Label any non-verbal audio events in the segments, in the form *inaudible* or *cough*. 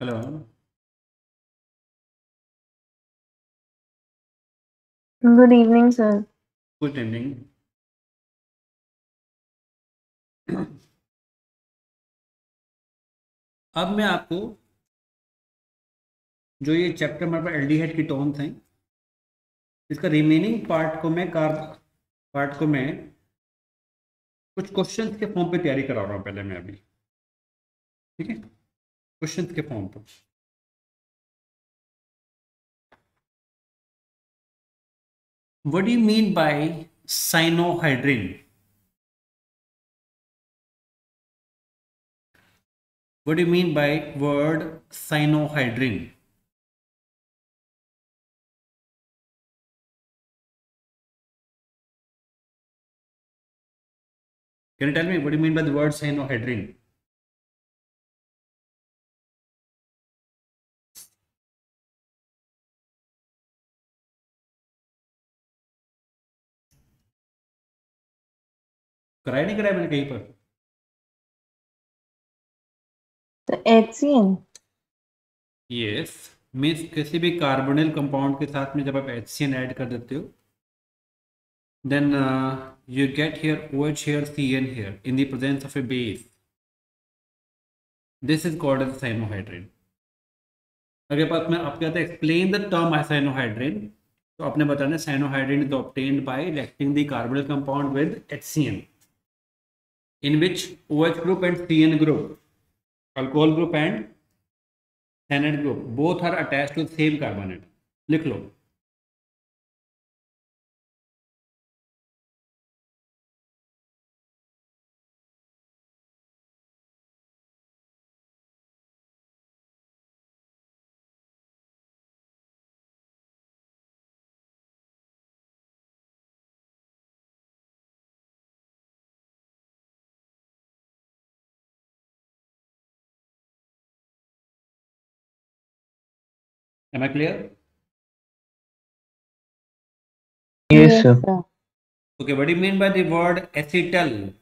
Hello. Good evening sir good evening अब मैं आपको जो ये चैप्टर हमारे पास एल्डिहाइड की टोन थे इसका रिमेनिंग पार्ट को मैं कार पार्ट को मैं कुछ क्वेश्चंस के फॉर्म पे तैयारी करा रहा हूँ पहले मैं अभी। ठीक है क्वेश्चंस के फॉर्म पर What do you mean by cyanohydrin? What do you mean by word cyanohydrin? Can you tell me what do you mean by the word cyanohydrin? कराया नहीं कराया मैंने कहीं पर? The HCN. यस मीन्स किसी भी कार्बोनिल कंपाउंड के साथ में जब आप HCN ऐड कर देते हो then you get here H here C N here in the presence of a base this is called as cyanohydrin अगर पास में आपके आता है एक्सप्लेन द टर्म साइनोहाइड्रेन तो आपने बताना cyanohydrin is obtained by reacting the carbonyl compound with H C N in which OH group and CN group, alcohol group and cyanide group, both are attached to the same carbonate. लिख लो Am I clear? Yes, sir. Okay, what do you mean by the word acetal?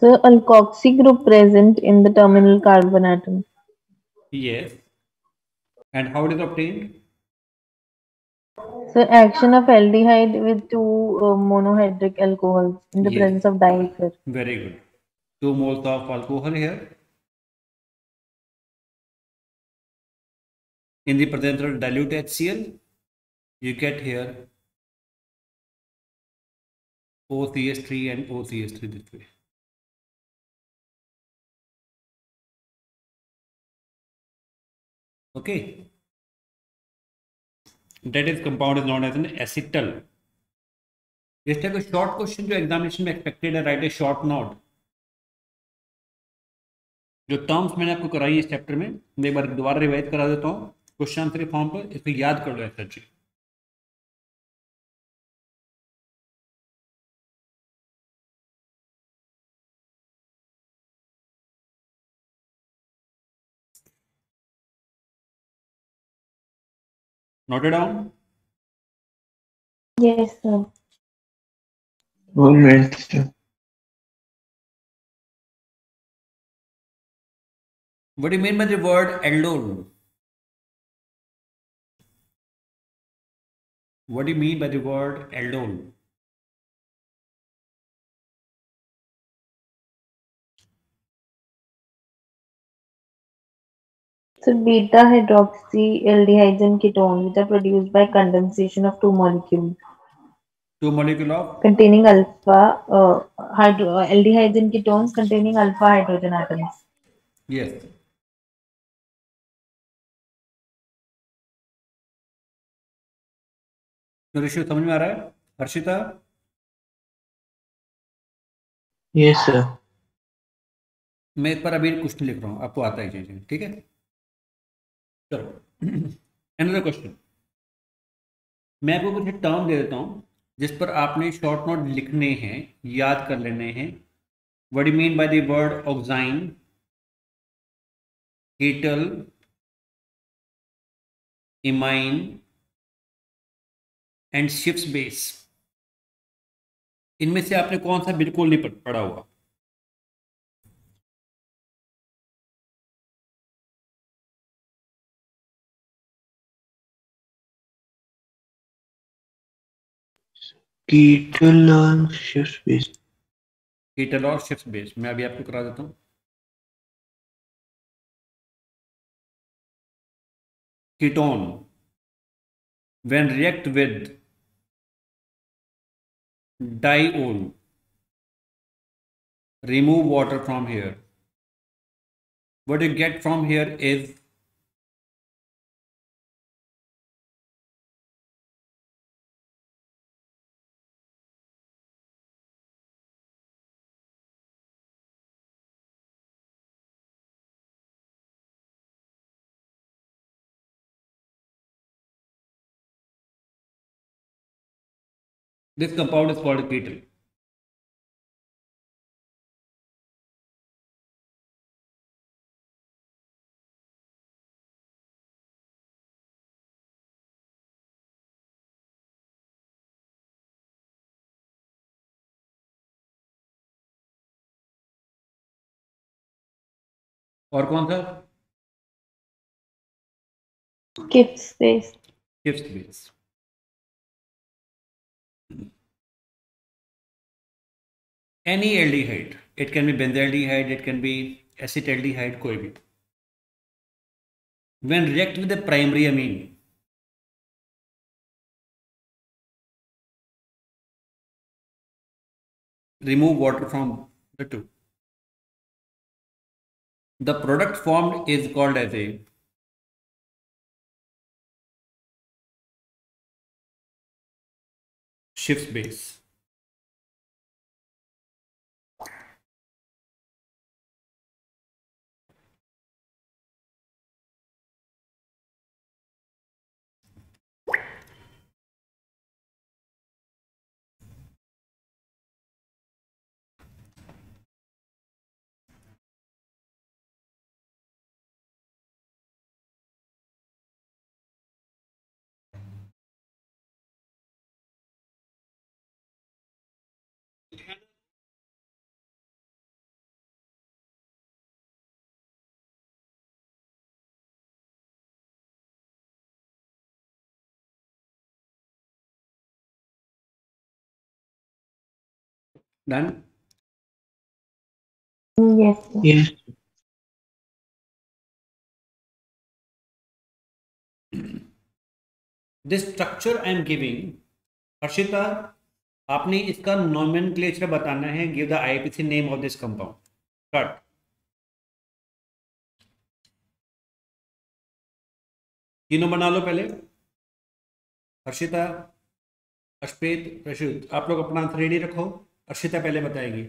So, alkoxy group present in the terminal carbon atom. Yes. And how it is obtained? So, action of aldehyde with two uh, monohydric alcohols in the Yes. presence of diether. Very good. Two moles of alcohol here. In the presence of dilute HCl, you get here OCH3 and OCH3 this way. Okay. That is compound is known as an acetal इस type का short question जो examination में expected है right a short note जो terms मैंने आपको कराई इस चैप्टर में, मैं एक बार दोबारा रिवाइज करा देता हूँ क्वेश्चन आंसर के फॉर्म पर, इसको याद कर लो, ऐसा जी। Noted down Yes, sir. One minute, sir. what do you mean by the word aldol what do you mean by the word aldol sir beta hydroxy aldehyde and ketone which are produced by condensation of two molecule two molecule of containing alpha hydro aldehyde and ketones containing alpha hydrogen atoms yes Rishi समझ में आ रहा है? Harshita? Yes sir मैं इस पर अभी कुछ नहीं लिख रहा हूँ। आपको आता ही ठीक है? चलो। अनदर क्वेश्चन मैं आपको कुछ टर्म दे देता हूँ, जिस पर आपने शॉर्ट नोट लिखने हैं, याद कर लेने हैं। What you mean by the word oxime ketal imine and Schiff's base इनमें से आपने कौन सा बिल्कुल नहीं पढ़ा हुआ? कीटल ऑन शिफ्ट बेस कीटल और मैं अभी आपको करा देता हूँ। Ketone when react with diol remove water from here what you get from here is This compound is called kettle. और कौन सा Gift space. Gibbs base. any aldehyde it can be benzaldehyde it can be acetaldehyde koi bhi. When react with the primary amine remove water from the two the product formed is called as a Shift base. Done? Yes. Yes. This structure I am giving, Harshita आपने इसका nomenclature बताना है give the IPC name of this compound cut तीनों बना लो पहले हर्षिता अश्वेत प्रशुद्ध आप लोग अपना आंसर रेडी रखो अर्शिता पहले बताएगी।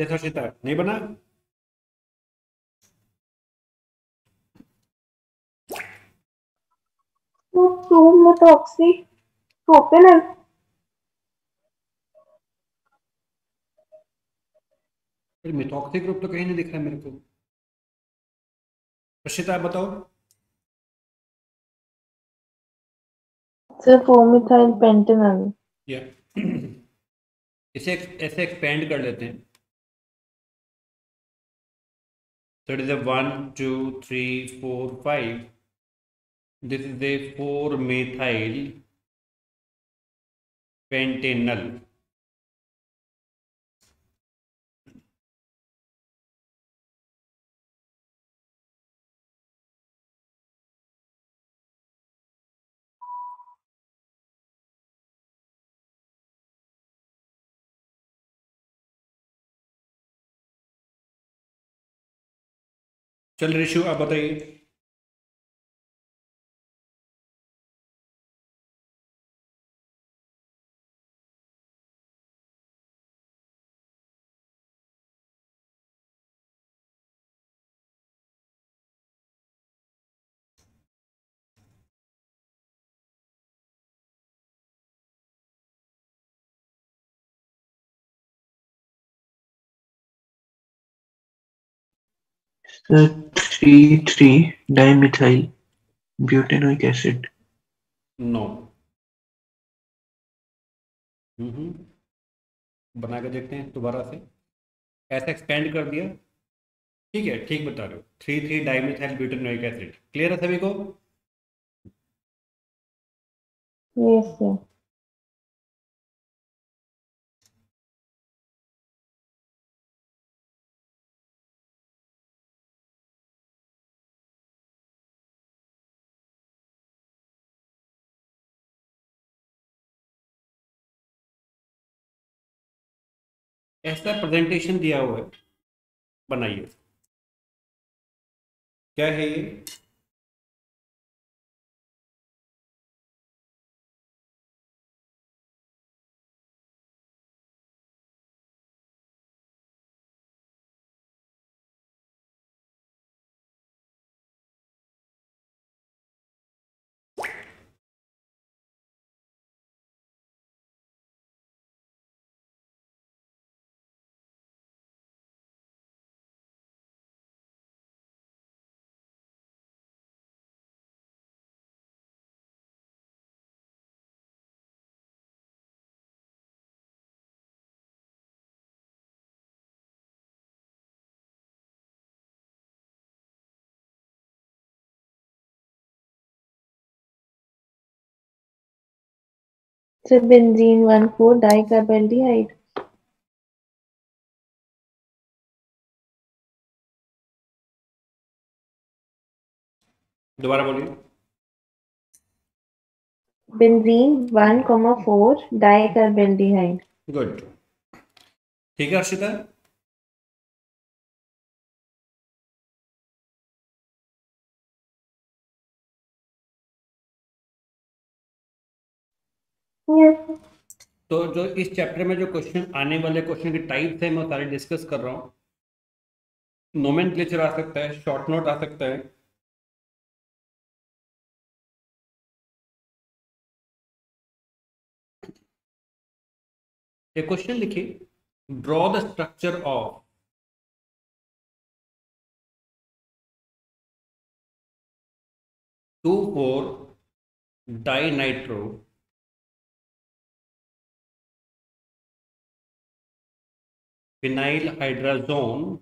यस हर्षिता नहीं बना? Two methoxy propanol. फिर मिथॉक्सी ग्रुप तो कहीं नहीं दिख रहा मेरे को। प्रशिता आप बताओ। Sir, 4-methyl pentanol. या। *clears throat* इसे ऐसे एक्सपेंड कर लेते हैं। It is a 1 2 3 4 5 this is a 4 methyl pentanol चल ऋषु आप बताइए। Sir, 3 dimethyl butanoic acid. No hmm बना के देखते हैं दोबारा से। ऐसा एक्सपेंड कर दिया। ठीक है ठीक बता रहे हो। Three three dimethyl butanoic acid clear है सभी को? Yes, sir. ऐसा प्रेजेंटेशन दिया हुआ है। बनाइए। क्या है ये? Sir, benzene 1,4 dicarbaldehyde. दोबारा बोलिए Benzene 1,4 dicarbonaldehyde. गुड ठीक है अर्शिता तो जो इस चैप्टर में जो क्वेश्चन आने वाले क्वेश्चन के टाइप्स हैं, मैं सारे डिस्कस कर रहा हूँ। नोमेन आ सकता है शॉर्ट नोट आ सकता है। एक क्वेश्चन लिखिए। Draw the structure of two four di phenyl hydrazone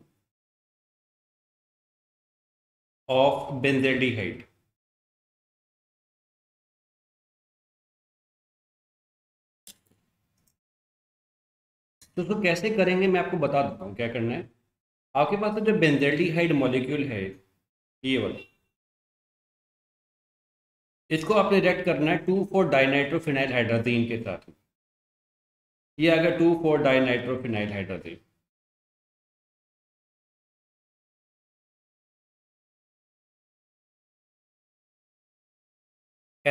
of benzaldehyde. तो उसको कैसे करेंगे मैं आपको बता देता हूँ, क्या करना है? आपके पास जो बेंजेल्डिहाइड मॉलिक्यूल है, ये वाला, इसको आपने रिएक्ट करना है टू फोर डाइनाइट्रोफिनाइल हाइड्राजीन के साथ। ये आ गया two four dinitrophenyl hydrazine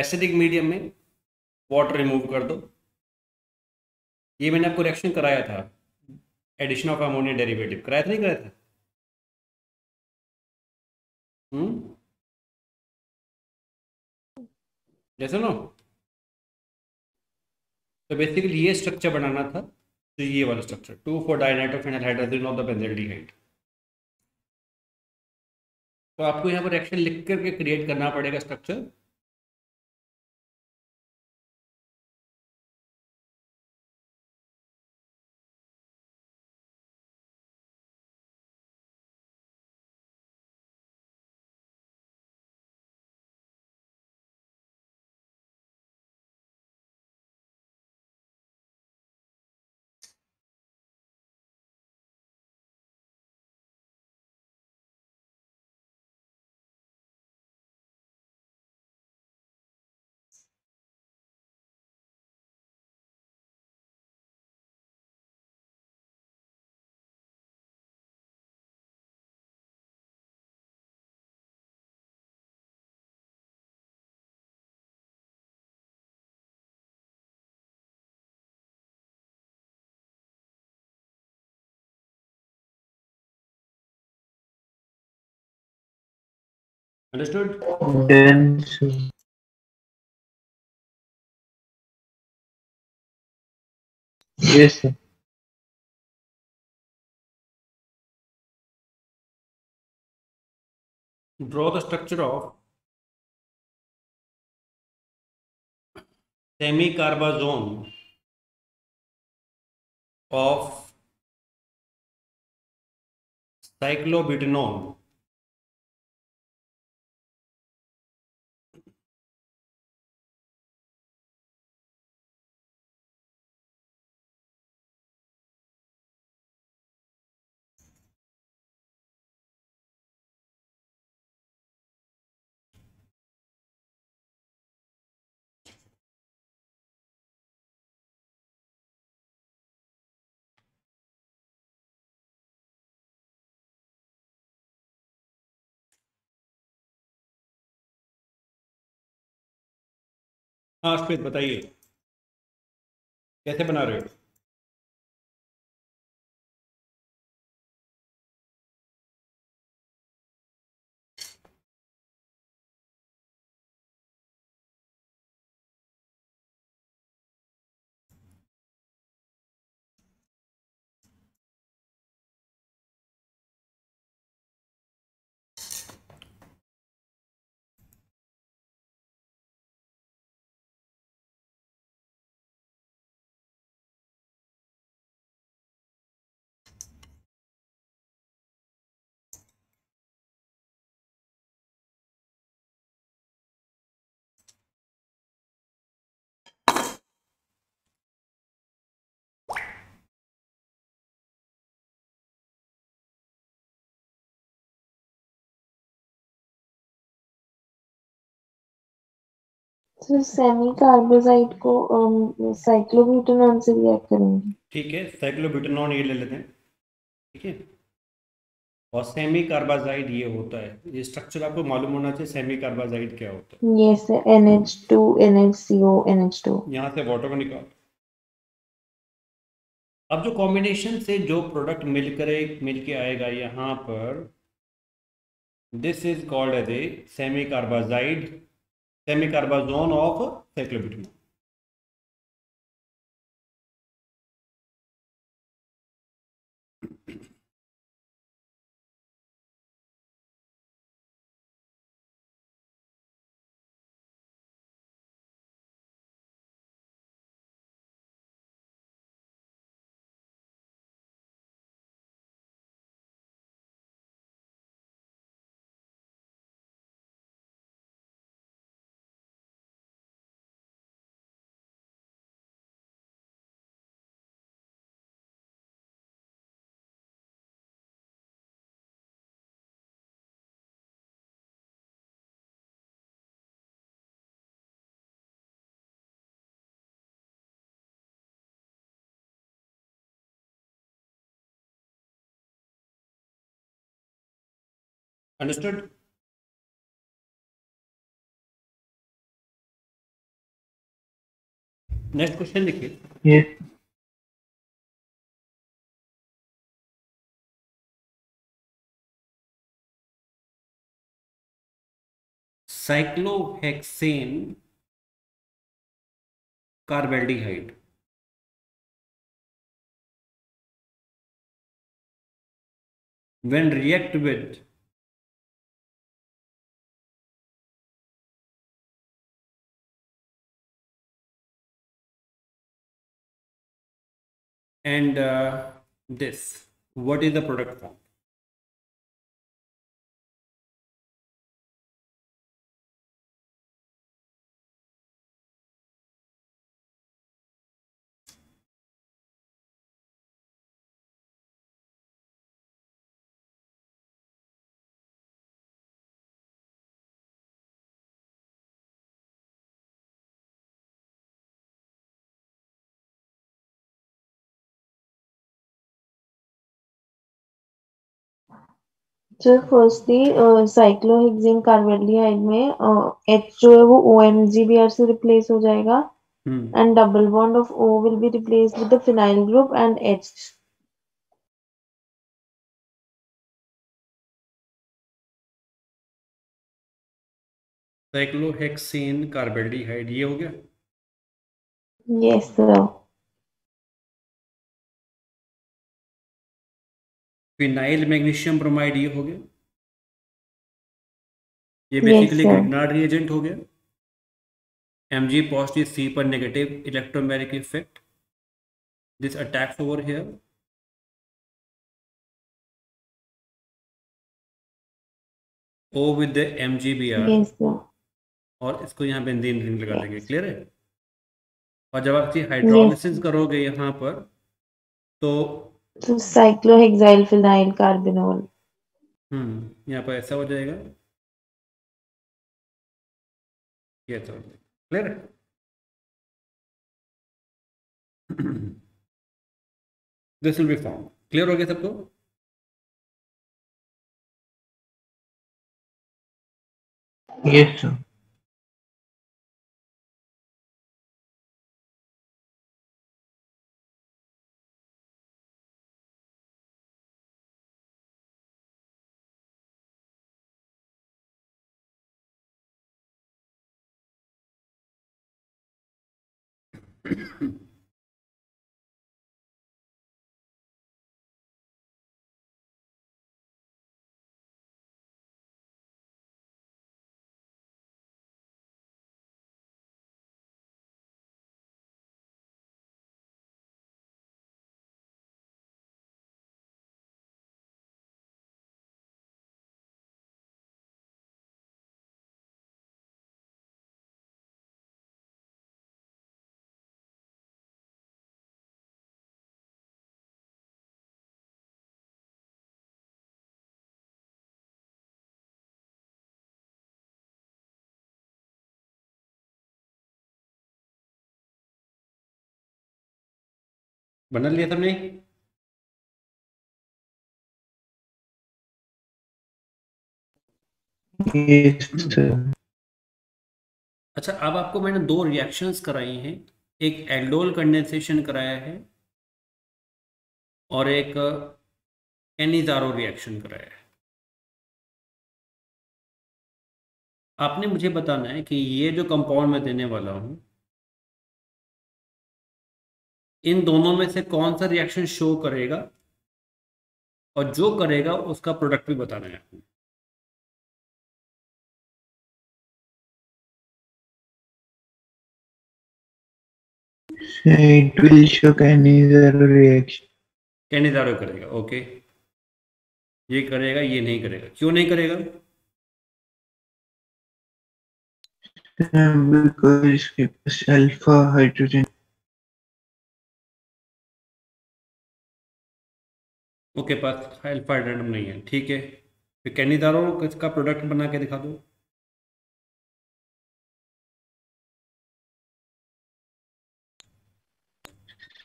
acidic medium में वाटर रिमूव कर दो। ये मैंने आपको रिएक्शन कराया था। एडिशन ऑफ़ अमोनिया डेरिवेटिव कराया था, नहीं कराया था? हम्म? जैसे नो? तो बेसिकली ये स्ट्रक्चर बनाना था तो ये वाला structure two four dinitrophenyl hydrogen of the benzaldehyde तो आपको यहाँ पर रिएक्शन लिख करके क्रिएट करना पड़ेगा structure Understood? Then. Yes, sir. Draw the structure of semicarbazone of cyclobutanol हाँ श्वेत बताइए। कैसे बना रहे हो? सर सेमी कार्बोजाइट को साइक्लोब्यूटेनॉन से रिएक्ट करेंगे। ठीक है साइक्लोब्यूटेनॉन ये ले लेते हैं। ठीक है? और सेमी कार्बाजाइड ये होता है। ये स्ट्रक्चर आपको मालूम होना चाहिए सेमी कार्बाजाइड क्या होता है। ये से NH2 NHCO NH2 यहाँ से वाटर को निकाल। अब जो कॉम्बिनेशन से जो प्रोडक्ट मिलकर एक मिल आएगा यहाँ पर this is called as a semicarbazide semicarbazone of cyclobutanone Understood? Next question, Nikhil. Yes. Cyclohexane carbaldehyde. When react with and uh, this what is the product form sir firstly cyclohexane carbaldehyde में H जो है वो O M G B R से replace हो जाएगा and double bond of O will be replaced with the phenyl group and H. Cyclohexane carbaldehyde ये हो गया yes Yes, sir. Phenyl magnesium bromide ये हो गया। ये बेसिकली. ग्रिग्नार्ड रिएजेंट हो गया। एम जी पॉजिटिव सी पर negative electromagnetic effect this attacks over here O with the M G B R और इसको यहाँ बेंजीन रिंग लगा देंगे। क्लियर है? और जब आप हाइड्रोलिसिस करोगे यहाँ पर तो So cyclohexyl phenyl carbinol. हम्म यहाँ पर ऐसा हो जाएगा ये तो क्लियर है this will be form clear हो गया सबको Yes, sir. *coughs* बना लिया sir. अच्छा अब आपको मैंने दो रिएक्शंस कराई हैं एक एल्डोल कंडेंसेशन कराया है और एक एनिजारो रिएक्शन कराया है आपने मुझे बताना है कि ये जो कंपाउंड मैं देने वाला हूँ इन दोनों में से कौन सा रिएक्शन शो करेगा? और जो करेगा उसका प्रोडक्ट भी बताना है आपको। It will show reaction. करेगा ओके ये करेगा ये नहीं करेगा। क्यों नहीं करेगा? It's alpha hydrogen. ओके पास अल्फ़ा हाइड्रोजन नहीं है। ठीक है। फिर कैनिजारो इसका प्रोडक्ट बना के दिखा दो।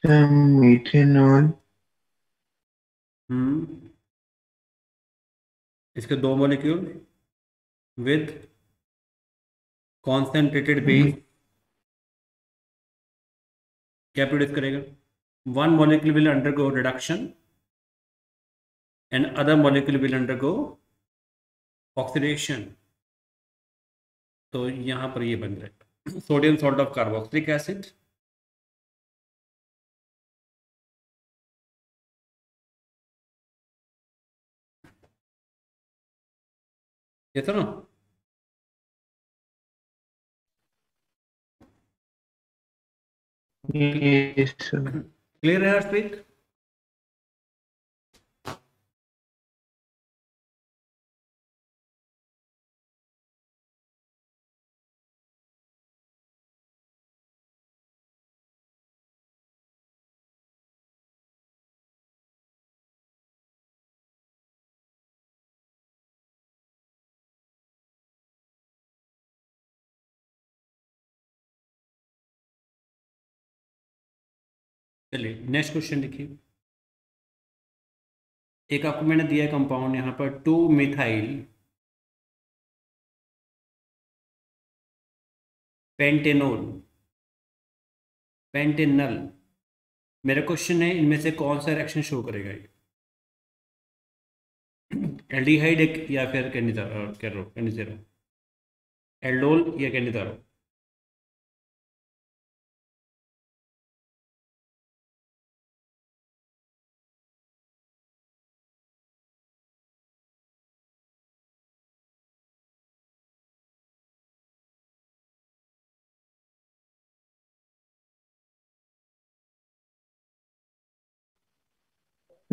Some methanol. हम्म। इसके दो मॉलिक्यूल विद कॉन्सेंट्रेटेड बेस क्या प्रोड्यूस करेगा? One molecule will undergo reduction and other molecule will undergo oxidation तो यहाँ पर ये बन जाएगा sodium salt of carboxylic acid ये तो ना। क्लियर है हर्षप्रीत चलिए नेक्स्ट क्वेश्चन देखिए। एक आपको मैंने दिया कंपाउंड यहाँ पर टू मिथाइल पेंटेनोल पेंटेनल मेरा क्वेश्चन है, इनमें से कौन सा रिएक्शन शो करेगा ये? एल्डिहाइड एक या फिर हूँ कैनिजेरो एल्डोल या Cannizzaro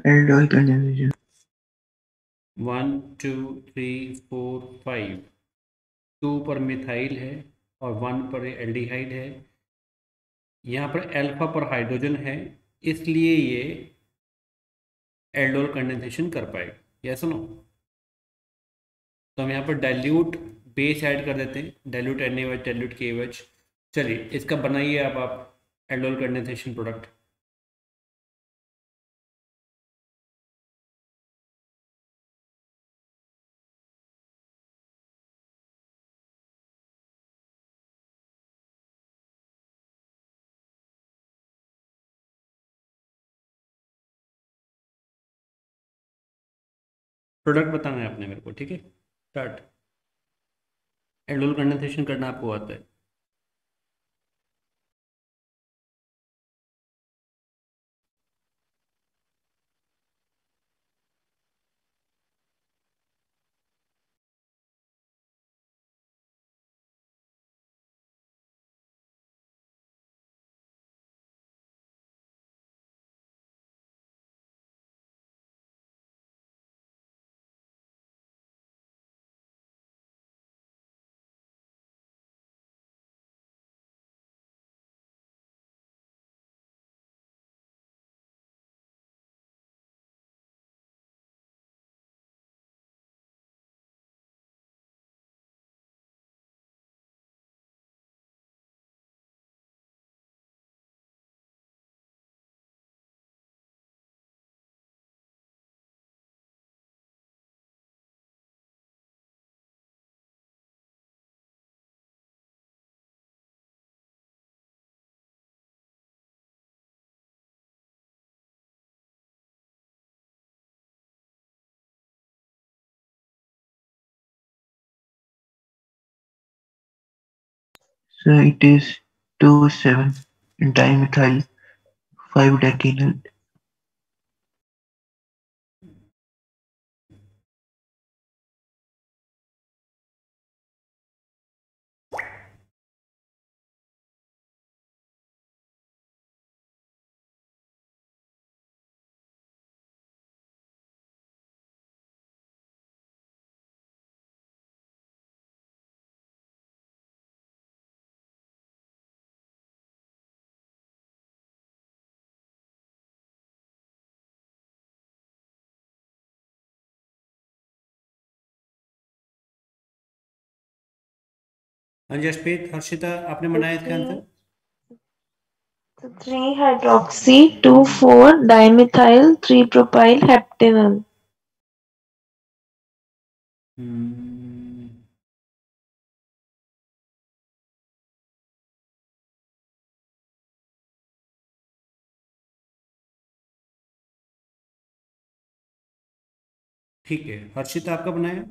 Aldol condensation. One two three four five two पर मिथाइल है और वन पर एल्डिहाइड है। यहाँ पर अल्फ़ा पर हाइड्रोजन है, इसलिए ये एल्डोल कंडेंसेशन कर पाएगा या सुनो तो हम यहाँ पर डाइल्यूट बेस ऐड कर देते हैं। Dilute N H dilute K H चलिए, इसका बनाइए अब आप एल्डोल कंडेंसेशन प्रोडक्ट प्रोडक्ट बताना है आपने मेरे को, ठीक है? स्टार्ट एडोल कंडेंसेशन करना आपको आता है। So it is 2, 7 dimethyl 5 decanal हाँ जी हर्षिता आपने बनाया इसका answer? Three hydroxy two four dimethyl three propyl heptanal ठीक है हर्षिता आपका बनाया?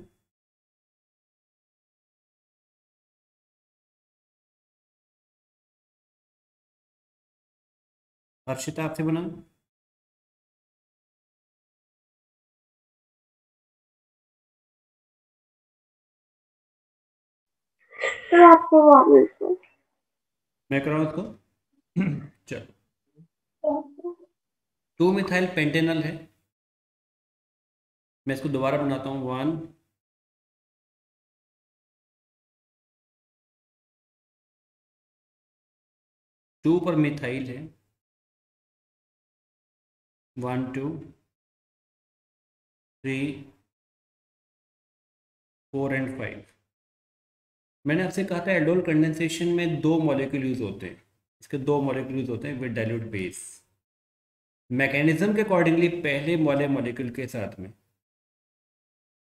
हर्षिता आपसे बना। मैं कराऊँ इसको। *clears throat* चलो। टू मिथाइल पेंटेनल है। मैं इसको दोबारा बनाता हूँ। वन। टू पर मिथाइल है। One, two, three, four and five. मैंने आपसे कहा था एल्डोल कंडेंसेशन में दो मॉलिक्यूल यूज़ होते हैं। इसके दो मॉलिक्यूल यूज़ होते हैं, विद डाइल्यूट बेस मैकेनिज्म के अकॉर्डिंगली पहले वाले मॉलिक्यूल के साथ में।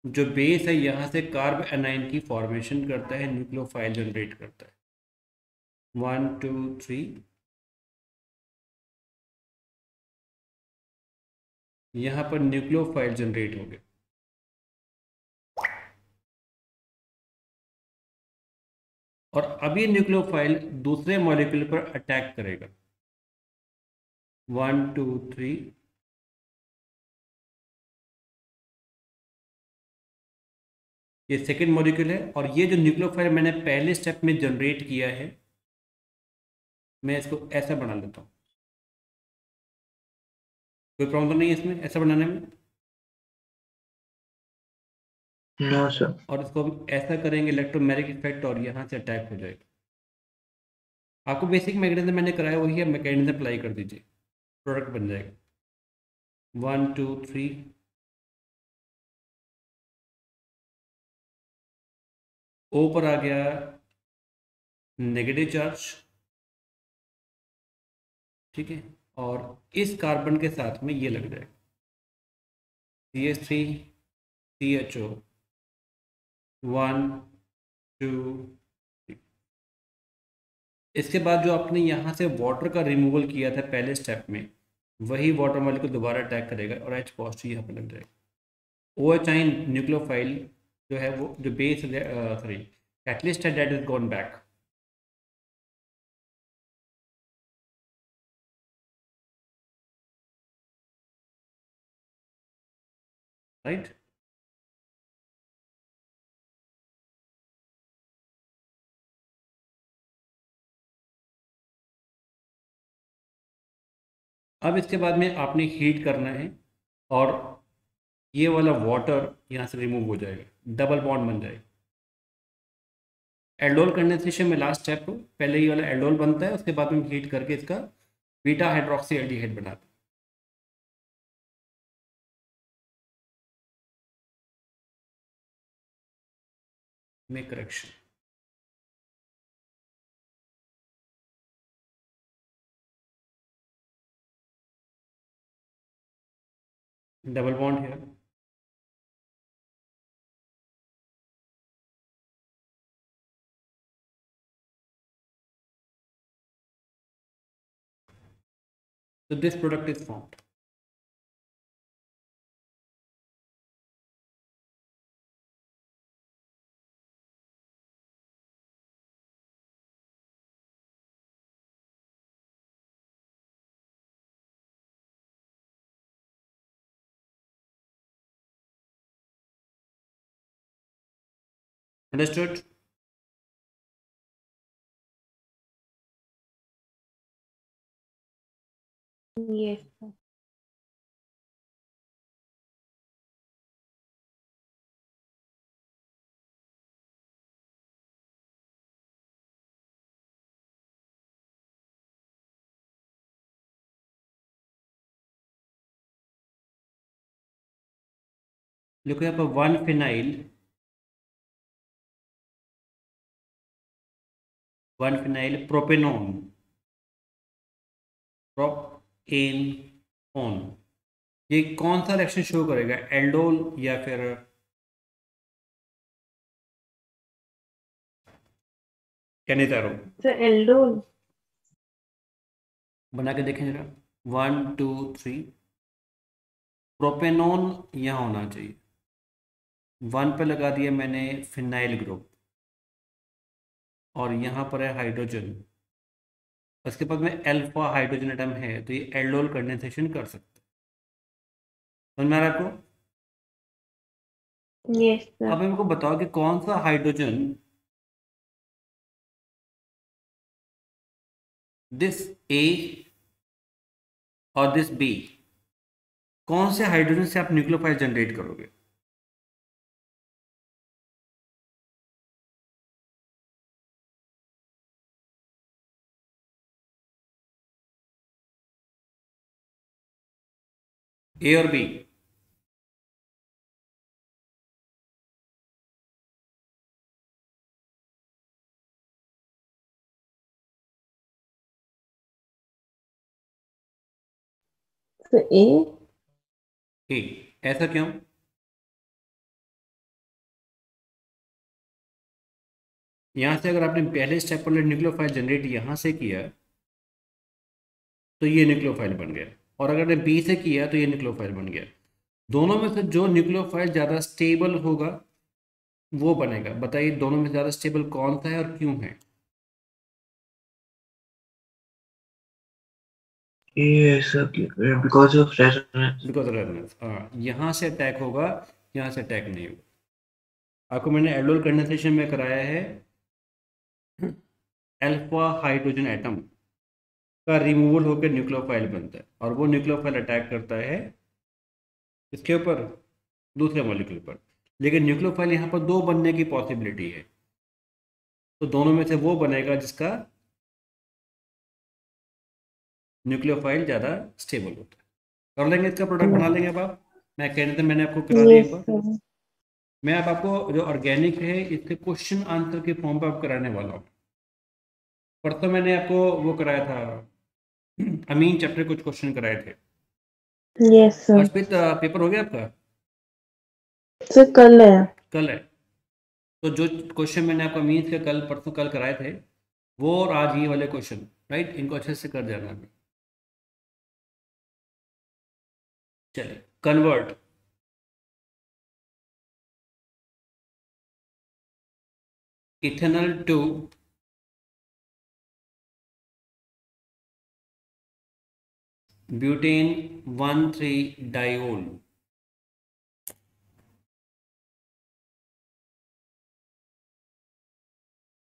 जो बेस है, यहाँ से कार्ब एनाइन की फॉर्मेशन करता है न्यूक्लियोफाइल जनरेट करता है। वन टू थ्री यहाँ पर न्यूक्लियोफाइल जनरेट हो गए। और अब ये न्यूक्लियोफाइल दूसरे मॉलिक्यूल पर अटैक करेगा। वन टू थ्री ये सेकेंड मॉलिक्यूल है और ये जो न्यूक्लियोफाइल मैंने पहले स्टेप में जनरेट किया है, मैं इसको ऐसा बना लेता हूँ। कोई प्रॉब्लम तो नहीं है इसमें ऐसा बनाने में? नो सर और इसको हम ऐसा करेंगे इलेक्ट्रोमैग्नेटिक इफ़ेक्ट और यहाँ से अटैक हो जाएगा। आपको बेसिक मैकेनिज्म मैंने कराया वही है मैकेनिज्म अप्लाई कर दीजिए। प्रोडक्ट बन जाएगा। वन टू थ्री ओ पर आ गया नेगेटिव चार्ज ठीक है? और इस कार्बन के साथ में ये लग जाएगा। C S three C H O one two इसके बाद जो आपने यहाँ से वाटर का रिमूवल किया था पहले स्टेप में, वही वाटर मॉलिक्यूल को दोबारा अटैक करेगा और एच पॉजिटिव यहाँ पर लग जाएगा। ओ एच आई न्यूक्लियोफाइल जो है वो जो बेस सॉरी कैटलिस्ट है that is gone back right अब इसके बाद में आपने हीट करना है और ये वाला वाटर यहाँ से रिमूव हो जाएगा डबल बॉन्ड बन जाएगा। एल्डोल कंडेंसेशन में लास्ट स्टेप पहले ये वाला एल्डोल बनता है, उसके बाद में हीट करके इसका बीटा हाइड्रोक्सी एल्डिहाइड बनाते हैं। Make correction. Double bond here. So this product is formed Understood? Yes. Look up a 1 phenyl one phenyl propanone propanone ये कौन सा रिएक्शन शो करेगा? एल्डोल या फिर एल्डोल बना के देखें जरा। वन टू थ्री प्रोपेनॉन यहाँ होना चाहिए। वन पे लगा दिया मैंने फिनाइल ग्रुप और यहाँ पर है हाइड्रोजन उसके बाद में एल्फा हाइड्रोजन एटम है तो ये एल्डोल कंडेंसेशन कर सकते समझ में आ रहा है आपको? Yes, अब इनको बताओ कि कौन सा हाइड्रोजन दिस ए और दिस बी कौन से हाइड्रोजन से आप न्यूक्लियोफाइल जनरेट करोगे? ए और बी तो ए ए ऐसा क्यों? यहाँ से अगर आपने पहले स्टेप पर न्यूक्लियोफाइल जनरेट यहाँ से किया तो ये न्यूक्लियोफाइल बन गया। और अगर ने बी से किया तो ये न्यूक्लियोफाइल बन गया। दोनों में से जो न्यूक्लियोफाइल ज़्यादा स्टेबल होगा वो बनेगा। बताइए दोनों में ज़्यादा स्टेबल कौन सा है और क्यों है? बिकॉज़ ऑफ़ रेजोनेंस हाँ। यहाँ से अटैक होगा यहाँ से अटैक नहीं होगा। आपको मैंने एल्डोल कंडेंसेशन में कराया है। अल्फ़ा हाइड्रोजन एटम का रिमूवल होकर न्यूक्लियोफाइल बनता है और वो न्यूक्लियोफाइल अटैक करता है इसके ऊपर दूसरे मॉलिक्यूल पर। लेकिन न्यूक्लियोफाइल यहाँ पर दो बनने की पॉसिबिलिटी है। तो दोनों में से वो बनेगा जिसका न्यूक्लियोफाइल ज़्यादा स्टेबल होता है। कर लेंगे इसका प्रोडक्ट बना लेंगे अब आप। मैं कह रहे थे मैंने आपको करा दिया यस एक बार। मैं अब आपको जो ऑर्गेनिक है इसके क्वेश्चन आंसर के फॉर्म पर आप कराने वाला हूँ। परसों मैंने आपको वो कराया था *clears throat* अमीन चैप्टर कुछ क्वेश्चन कराए थे। यस सर अर्पित पेपर हो गया आपका? सर कल है। कल है। तो जो क्वेश्चन मैंने आपको अमीन के कल परसों कल कराए थे वो और आज ये वाले क्वेश्चन राइट इनको अच्छे से कर जाना अभी चलिए convert ethanal to butane one three diol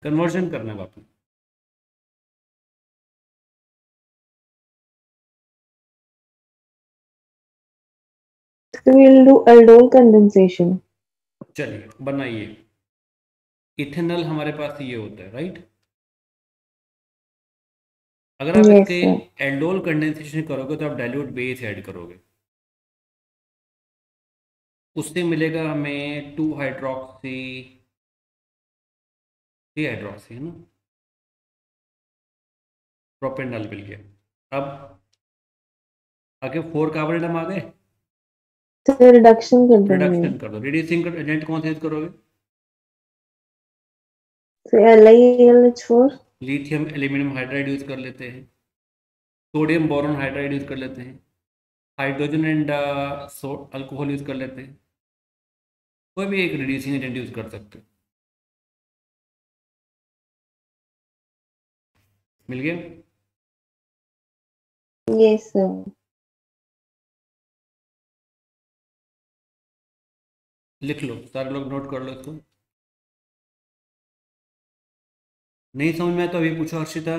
conversion करना है वापस So we'll do aldol condensation. चलिए बनाइए। इथेनॉल हमारे पास ये होता है राइट अगर आप Yes, इसके एल्डोल कंडेंसेशन करोगे तो आप डाइल्यूट बेस ऐड करोगे। उससे मिलेगा हमें टू हाइड्रोक्सी थ्री हाइड्रोक्सी है ना? प्रोपेनॉल मिल गया अब आगे फोर कार्बन एटम आ गए। रिडक्शन कर देंगे रिडक्शन कर दो। रिड्यूसिंग एजेंट कौन सा यूज़ करोगे? तो LiAlH4 lithium aluminium hydride use कर लेते हैं। सोडियम बोरॉन हाइड्राइड यूज़ कर लेते हैं। हाइड्रोजन एंड अल्कोहल यूज़ कर लेते हैं। कोई भी एक रिड्यूसिंग एजेंट यूज़ कर सकते हो। मिल गया? Yes sir लिख लो सारे लोग नोट कर लो इसको। नहीं समझ में आया तो अभी पूछो हर्षिता।